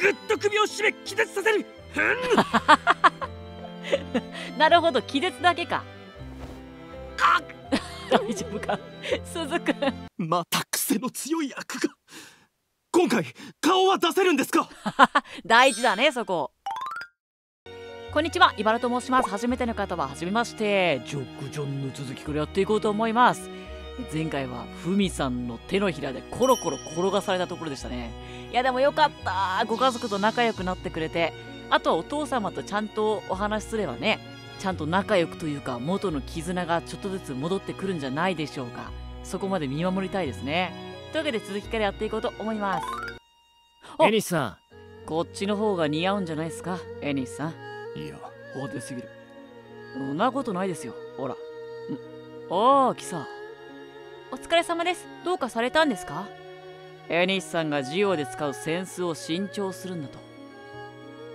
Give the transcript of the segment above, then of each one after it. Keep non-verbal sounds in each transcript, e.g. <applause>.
ぐっと首を絞め気絶させる。<laughs> なるほど気絶だけか。<laughs> 大丈夫か。鈴くん。また癖の強い役が。今回顔は出せるんですか？<laughs> 大事だねそこ。こんにちは茨と申します。初めての方は初めまして。ジョックジョンの続きからやっていこうと思います。前回はふみさんの手のひらでコロコロ転がされたところでしたねいやでもよかった。ご家族と仲良くなってくれて。あとはお父様とちゃんとお話しすればねちゃんと仲良くというか元の絆がちょっとずつ戻ってくるんじゃないでしょうか。そこまで見守りたいですね。というわけで続きからやっていこうと思います。おエニスさこっちの方が似合うんじゃないですか？エニスさん。んいや派手すぎる。そんなことないですよ。ほら。ん。ああ来た。お疲れ様です。どうかされたんですか？エニスさんがジオで使うセンスを新調するんだと。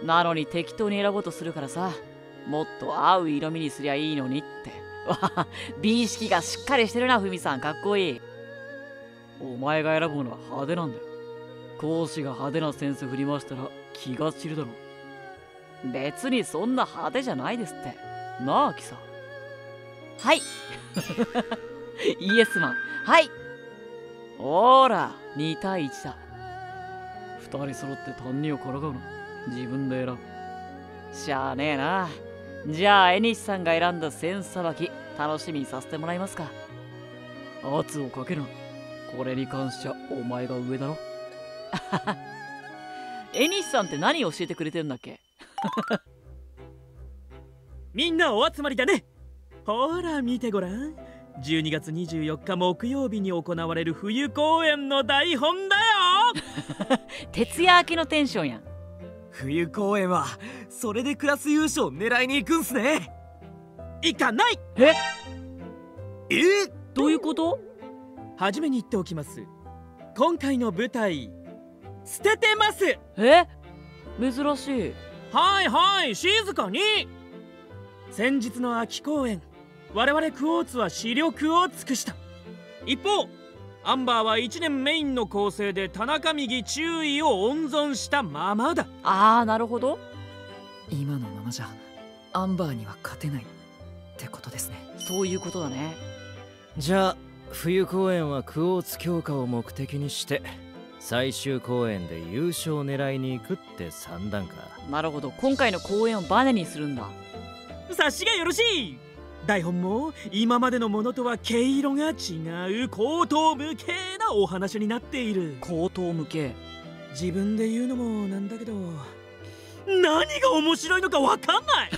なのに適当に選ぼうとするからさもっと合う色味にすりゃいいのにって。わ <laughs> あ美意識がしっかりしてるなふみさん。かっこいい。お前が選ぶものは派手なんだよ。講師が派手なセンス振り回したら気が散るだろ別にそんな派手じゃないですって。なあキサ。はい。<laughs> イエスマン。はいほーら2対1だ。2人揃って担任をからかうな。自分で選ぶ。しゃあねえな。じゃあエニシさんが選んだセンスさばき楽しみにさせてもらいますか。圧をかけるな。これに関しちゃお前が上だろ。<laughs> エニシさんって何教えてくれてるんだっけ？<laughs> みんなお集まりだね。ほら見てごらん12月24日木曜日に行われる冬公演の台本だよ。<laughs> 徹夜明けのテンションやん。冬公演はそれでクラス優勝狙いに行くんすね。行かない。え？え？どういうこと？初めに言っておきます。今回の舞台捨ててます。え？珍しい。はいはい静かに。先日の秋公演我々クォーツは視力を尽くした。一方アンバーは1年メインの構成で田中右注意を温存したままだ。ああなるほど。今のままじゃアンバーには勝てないってことですね。そういうことだね。じゃあ冬公演はクォーツ強化を目的にして最終公演で優勝狙いに行くって算段か。なるほど。今回の公演をバネにするんだ。察しがよろしい台本も今までのものとは毛色が違う高等無形なお話になっている。口頭向け。自分で言うのもなんだけど何が面白いのかわかんない。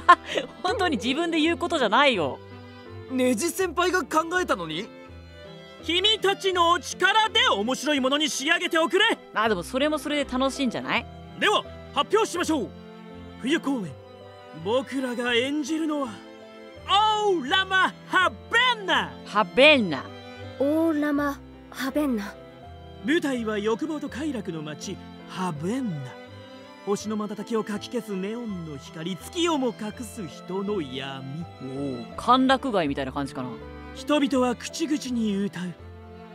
<laughs> 本当に自分で言うことじゃないよ。ネジ先輩が考えたのに？君たちの力で面白いものに仕上げておくれ。あでもそれもそれで楽しいんじゃない？では発表しましょう。冬公演僕らが演じるのはオーラマ・ハベンナハベンナオーラマ・ハベンナ舞台は欲望と快楽の街ハベンナ星の瞬きをかき消すネオンの光月をも隠す人の闇おお歓楽街みたいな感じかな人々は口々に歌う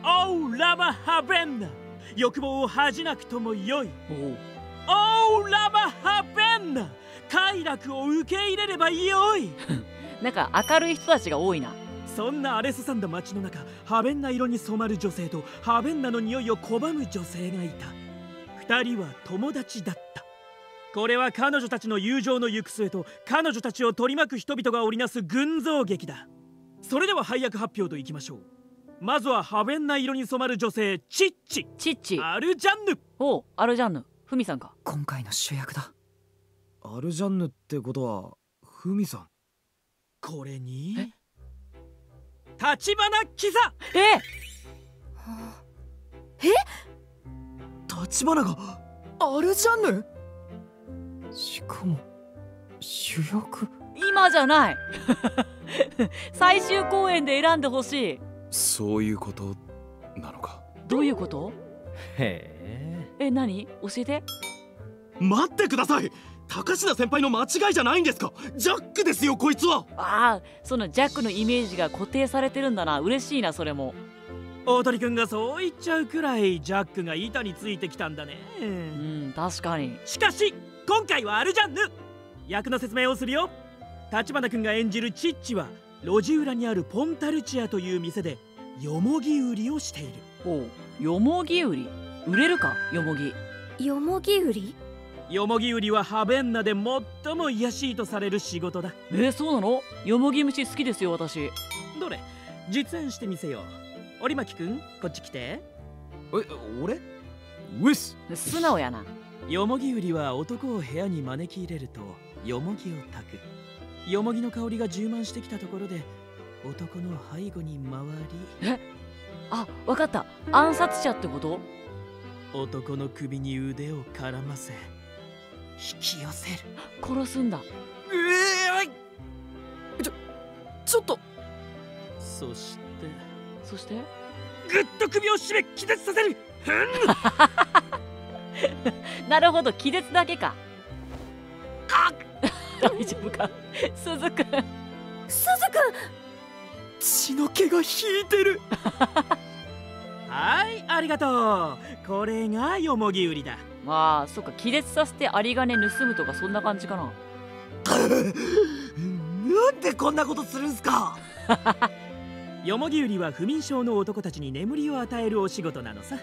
オーラマ・ハベンナ欲望を恥じなくともよいおおオーラマ・ハベンナ快楽を受け入れればよいなんか明るい人たちが多いな。そんな荒れすさんだ街の中ハベンナ色に染まる女性とハベンナの匂いを拒む女性がいた。二人は友達だった。これは彼女たちの友情の行く末と彼女たちを取り巻く人々が織りなす群像劇だ。それでは配役発表といきましょう。まずはハベンナ色に染まる女性チッチ。チッチ。アルジャンヌ。おうアルジャンヌ。ふみさんか。今回の主役だ。アルジャンヌってことはフミさん？これに？立花キザえ？立花がアルジャンヌしかも主役。今じゃない。<laughs> 最終公演で選んでほしい。そういうことなのか？どういうこと？へえ何？教えて。待ってください高階先輩の間違いじゃないんですか？ジャックですよこいつは。ああそのジャックのイメージが固定されてるんだな。嬉しいなそれも。大鳥くんがそう言っちゃうくらいジャックが板についてきたんだね。うん確かに。しかし今回はアルジャンヌ役の説明をするよ。立花君が演じるチッチは路地裏にあるポンタルチアという店でよもぎ売りをしている。おうよもぎ売り？売れるかよもぎ。よもぎ売り？よもぎ売りはハベンナで最も卑しいとされる仕事だ。えー、そうなの？よもぎ虫好きですよ私。どれ？実演してみせよう。織巻くんこっち来て。え俺？ウエス。素直やな。よもぎ売りは男を部屋に招き入れるとよもぎを炊く。よもぎの香りが充満してきたところで男の背後に回り。あわかった。暗殺者ってこと？男の首に腕を絡ませ引き寄せる。殺すんだ。ええちょちょっと。そして。そして？ぐっと首を絞め気絶させる。ふん。<laughs> なるほど気絶だけか。大丈夫か？鈴くん。すずくん。血の気が引いてるはいありがとう。これがよもぎ売りだ。まあそっか気絶させて有り金盗むとかそんな感じかな。<laughs> なんでこんなことするんすか？よもぎ売りは不眠症の男たちに眠りを与えるお仕事なのさ。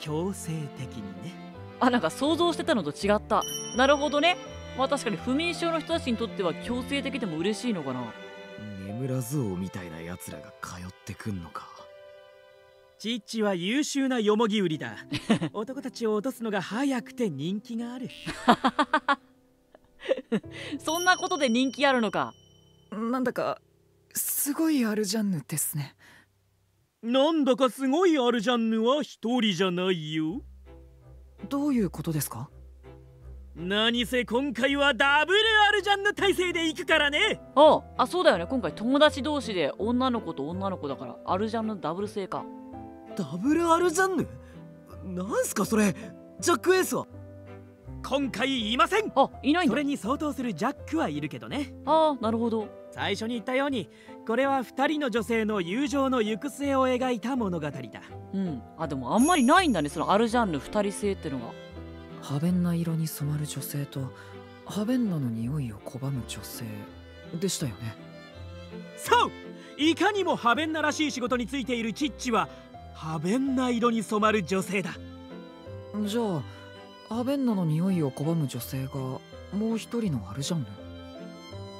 強制的にね。あなんか想像してたのと違った。なるほどね。まあ確かに不眠症の人たちにとっては強制的でも嬉しいのかな。眠らず王みたいな奴らが通ってくんのかチッチは優秀なよもぎ売りだ。<laughs> 男たちを落とすのが早くて人気がある。<laughs> そんなことで人気あるのか。なんだかすごいアルジャンヌですね。なんだかすごいアルジャンヌは一人じゃないよ。どういうことですか？何せ今回はダブルアルジャンヌ体制で行くからね。ああそうだよね。今回友達同士で女の子と女の子だからアルジャンのダブル制かダブルアルジャンヌ？なんすかそれ？ジャックエースは？今回いません。あいないそれに相当するジャックはいるけどね。あなるほど。最初に言ったようにこれは2人の女性の友情の行く末を描いた物語だ。うん。あでもあんまりないんだねそのアルジャンヌ2人制ってのがハベンナ色に染まる女性とハベンナの匂いを拒む女性。でしたよね。そう！いかにもハベンナらしい仕事についているチッチはハベンナ色に染まる女性だ。じゃあハベンナの匂いを拒む女性がもう一人のアルジャンヌ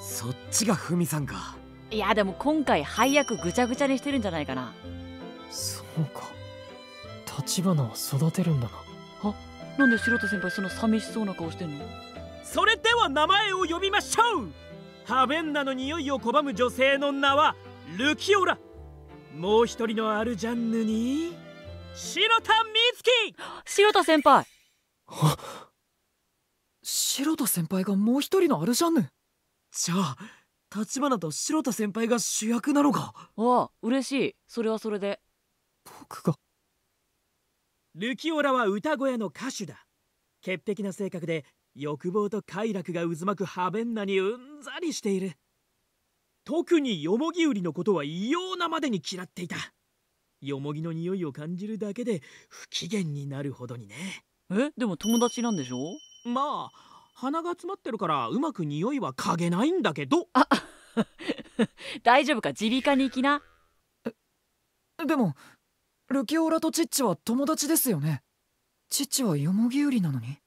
そっちがフミさんか。いやでも今回配役ぐちゃぐちゃにしてるんじゃないかな。そうか。立花を育てるんだな。なんで白田先輩その寂しそうな顔してんの？それでは名前を呼びましょう。ハベンナの匂いを拒む女性の名はルキオラもう一人のアルジャンヌに白田美月。白田先輩。白田先輩がもう一人のアルジャンヌ？じゃあ立花と白田先輩が主役なのか？わあ嬉しい。それはそれで。僕が。ルキオラは歌声の歌手だ。潔癖な性格で欲望と快楽が渦巻くハベンナにうんざりしている特にヨモギ売りのことは異様なまでに嫌っていた。ヨモギの匂いを感じるだけで不機嫌になるほどにね。え？でも友達なんでしょ？まあ鼻が詰まってるからうまく匂いは嗅げないんだけど。<laughs> 大丈夫か？耳鼻科に行きな。でもルキオラとチッチは友達ですよね。チッチはヨモギ売りなのに？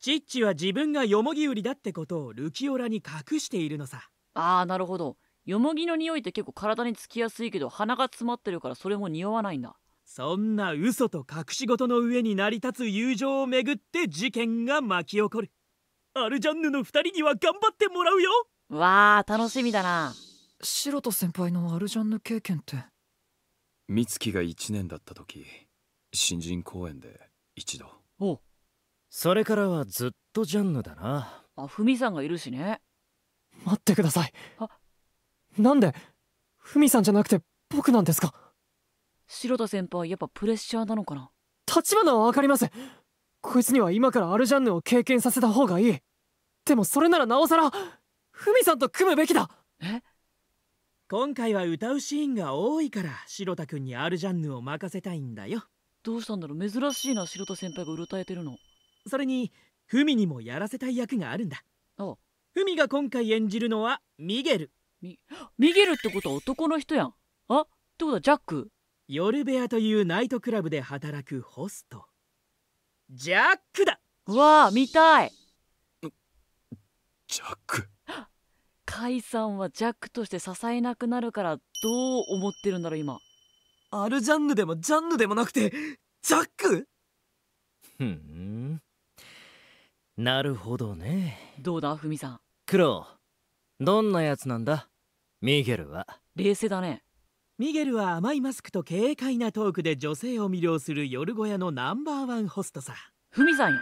チッチは自分がヨモギ売りだってことをルキオラに隠しているのさあーなるほど。よもぎの匂いって結構体につきやすいけど鼻が詰まってるからそれも匂わないんだ。そんな嘘と隠し事の上に成り立つ友情をめぐって事件が巻き起こる。アルジャンヌの二人には頑張ってもらうよ。わあ楽しみだな。白田先輩のアルジャンヌ経験って。美月が1年だった時新人公演で一度。おそれからはずっとジャンヌだな。あふみさんがいるしね待ってください。あ。なんでふみさんじゃなくて僕なんですか？白田先輩やっぱプレッシャーなのかな？立花は分かります。こいつには今からアルジャンヌを経験させた方がいい。でもそれならなおさらふみさんと組むべきだ。え？今回は歌うシーンが多いから白田君にアルジャンヌを任せたいんだよ。どうしたんだろう？珍しいな白田先輩がうろたえてるの。それにフミにもやらせたい役があるんだ。あフミが今回演じるのはミゲル。ミゲルってことは男の人やん。あってことはジャック？夜部屋というナイトクラブで働くホスト。ジャックだ。うわあ見たい。ジャック？カイさんはジャックとして支えなくなるからどう思ってるんだろう今。アルジャンヌでもジャンヌでもなくてジャック？ふん。なるほどね。どうだフミさん？クロウどんなやつなんだ？ミゲルは。冷静だね。ミゲルは甘いマスクと軽快なトークで女性を魅了する夜小屋のナンバーワンホストさ。フミさんや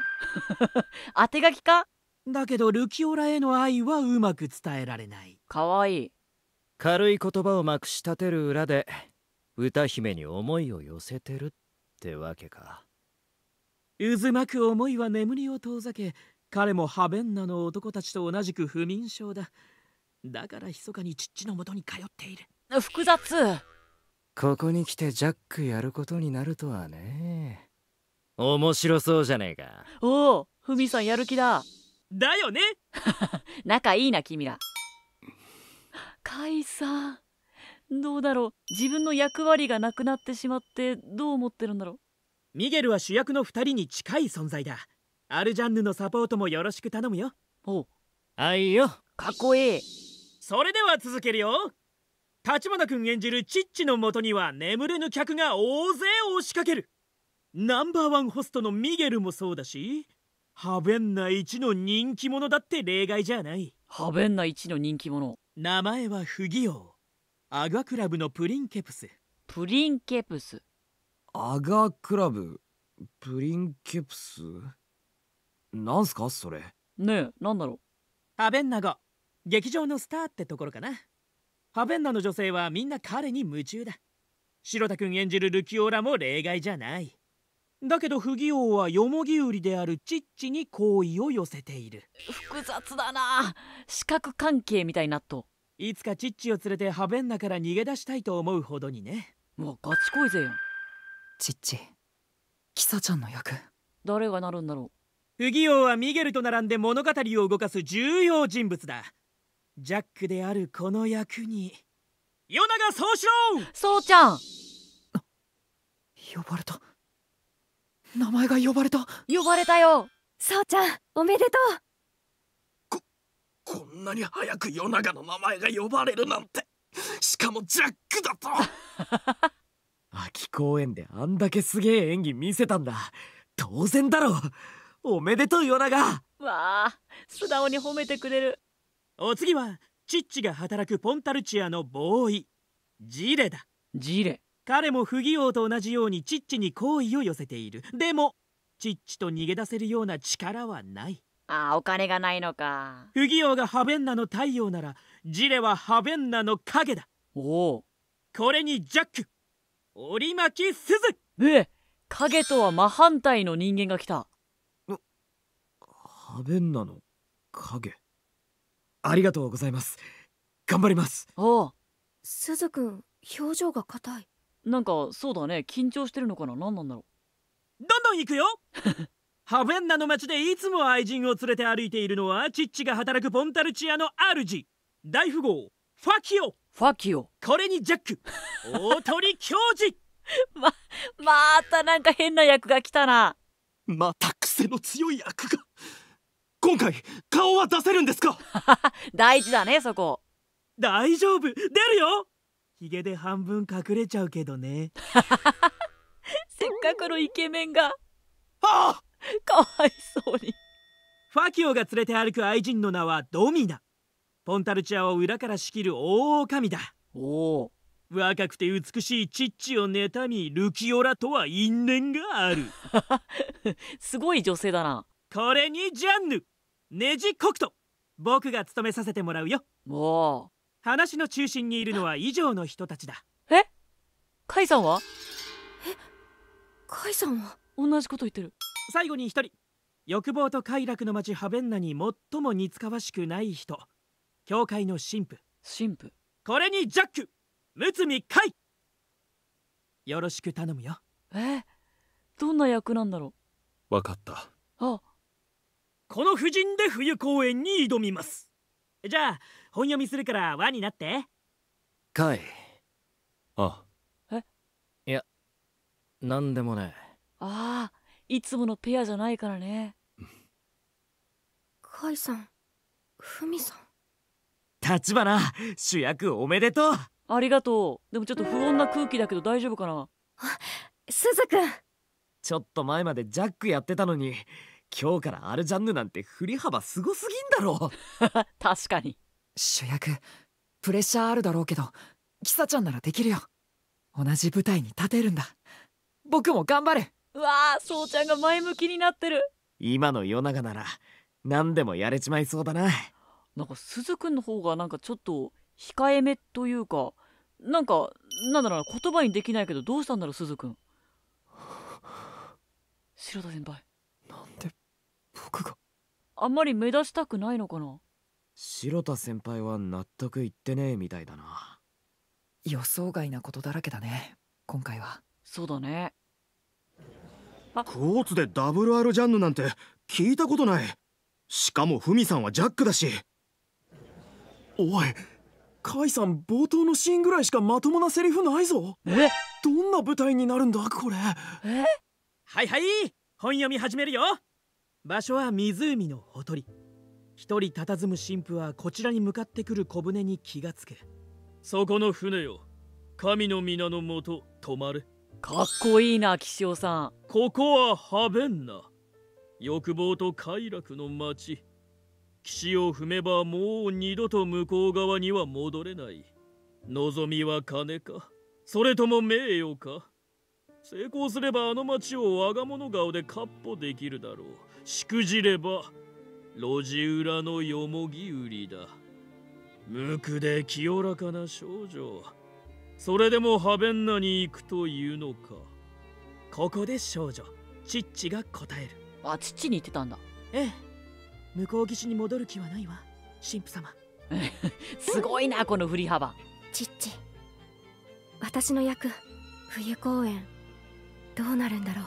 <laughs> 当て書きか？だけどルキオラへの愛はうまく伝えられない。かわいい。軽い言葉をまくし立てる裏で歌姫に思いを寄せてるってわけか。渦巻く思いは眠りを遠ざけ彼もハベンナの男たちと同じく不眠症だ。だから密かにチッチのもとに通っている。複雑。ここに来てジャックやることになるとはね。面白そうじゃねえか。おおフミさんやる気だ。だよね。<laughs> 仲いいな君ら。カイさんどうだろう。自分の役割がなくなってしまってどう思ってるんだろミゲルは主役の二人に近い存在だアルジャンヌのサポートもよろしく頼むよ。うおう。あいよ。かっこいい。それでは続けるよ。立花君演じるチッチのもとには眠れぬ客が大勢押しかける。ナンバーワンホストのミゲルもそうだしハベンナ一の人気者だって例外じゃない。ハベンナ一の人気者。名前はフギオアガクラブのプリンケプス。プリンケプス。アガクラブ？プリンケプス？なんすかそれ？ねえなんだろハベンナ語劇場のスターってところかな。ハベンナの女性はみんな彼に夢中だ。白田君演じるルキオラも例外じゃない。だけど不義王はヨモギウリであるチッチに好意を寄せている。う複雑だな。視覚関係みたいになっと。いつかチッチを連れてハベンナから逃げ出したいと思うほどにね。うわガチ恋ぜやん。チッチキサちゃんの役。誰がなるんだろ不義王はミゲルと並んで物語を動かす重要人物だ。ジャックであるこの役に。与永総四郎うそうちゃん。呼ばれた。名前が呼ばれた。呼ばれたよ。そうちゃんおめでとこんなに早く夜長の名前が呼ばれるなんて。しかもジャックだと。<laughs> 秋公園であんだけすげえ演技見せたんだ。当然だろうおめでとうヨナガわあ素直に褒めてくれる。お次はチッチが働くポンタルチアのボーイ。ジレだ。ジレ。彼も不義王と同じようにチッチに好意を寄せている。でもチッチと逃げ出せるような力はない。あーお金がないのか。不義王がハベンナの太陽ならジレはハベンナの影だ。おお。これにジャック。折巻すず。え影とは真反対の人間が来たハベンナの影。ありがとうございます。頑張ります。おおう鈴くん表情が硬い。なんかそうだね。緊張してるのかな？何なんだろどんどん行くよ！<laughs> ハベンナの町でいつも愛人を連れて歩いているのはチッチが働くポンタルチアの主。大富豪ファキオ。うファキオ。これにジャック。大鳥教授。<laughs> またなんか変な役が来たな。また癖の強い役が今回顔は出せるんですか？<laughs> 大事だねそこ。大丈夫。出るよ！ヒゲで半分隠れちゃうけどね。<laughs> せっかくのイケメンが。ああ！かわいそうに。ファキオが連れて歩く愛人の名はドミナ。ポンタルチアを裏から仕切る大狼だ。おお。若くて美しいチッチを妬みルキオラとは因縁がある。<laughs> すごい女性だな。これにジャンヌネジコクト僕が務めさせてもらうよ。おお話の中心にいるのは以上の人たちだ。え？カイさんは？カイさんは？同じこと言ってる。最後に一人。欲望と快楽の町ハベンナに最も似つかわしくない人。教会の神父。神父。これにジャック。睦見海よろしく頼むよ。え？どんな役なんだろわかった。うあこの布陣で冬公演に挑みます。じゃあ本読みするから輪になって。カイ。あ。なんでもね。あーいつものペアじゃないからね。<laughs> カイさんフミさん。立花主役おめでとう。ありがとう。でもちょっと不穏な空気だけど大丈夫かな？すずくん。ちょっと前までジャックやってたのに今日からアルジャンヌなんて振り幅すごすぎんだろ。<laughs> 確かに。主役プレッシャーあるだろうけどキサちゃんならできるよ。同じ舞台に立てるんだ。僕も頑張る。うわーそうちゃんが前向きになってる。今の夜長なら何でもやれちまいそうだな。なんか鈴くんの方がなんかちょっと控えめというかなんかなんだろうな言葉にできないけどどうしたんだろう鈴くん。白田先輩僕が。あんまり目指したくないのかな？白田先輩は納得いってねえみたいだな。予想外なことだらけだね今回は。そうだね。コーツでダブルアルジャンヌなんて聞いたことない。しかもフミさんはジャックだし。おいカイさん冒頭のシーンぐらいしかまともなセリフないぞ。え？どんな舞台になるんだこれ。え？はいはい本読み始めるよ場所は湖のほとり。一人佇む神父はこちらに向かってくる小舟に気がつくそこの船よ。神の皆のもと止まれ。かっこいいな岸尾さん。ここはハベンナ。欲望と快楽の町。岸を踏めばもう二度と向こう側には戻れない。望みは金か。それとも名誉か成功すればあの町を我が物顔で闊歩できるだろう。しくじれば路地裏のよもぎ売りだ。無垢で清らかな少女。それでもハベンナに行くというのか。ここで少女チッチが答える。あ父に言ってたんだ。ええ。向こう岸に戻る気はないわ。神父様。<laughs> すごいなこの振り幅。チッチ。私の役冬公演どうなるんだろう？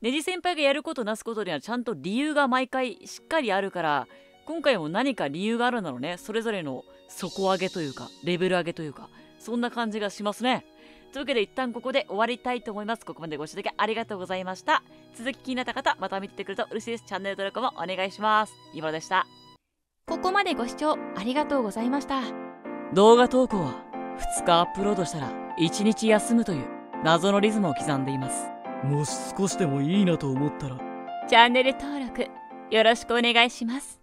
ネジ先輩がやることなすことにはちゃんと理由が毎回しっかりあるから今回も何か理由があるんだろうね。それぞれの底上げというかレベル上げというかそんな感じがしますね。というわけで一旦ここで終わりたいと思います。ここまでご視聴ありがとうございました。続き気になった方また見ててくれると嬉しいです。チャンネル登録もお願いします。今村でした。ここまでご視聴ありがとうございました。動画投稿は2日アップロードしたら1日休むという謎のリズムを刻んでいます。もし少しでもいいなと思ったら。チャンネル登録よろしくお願いします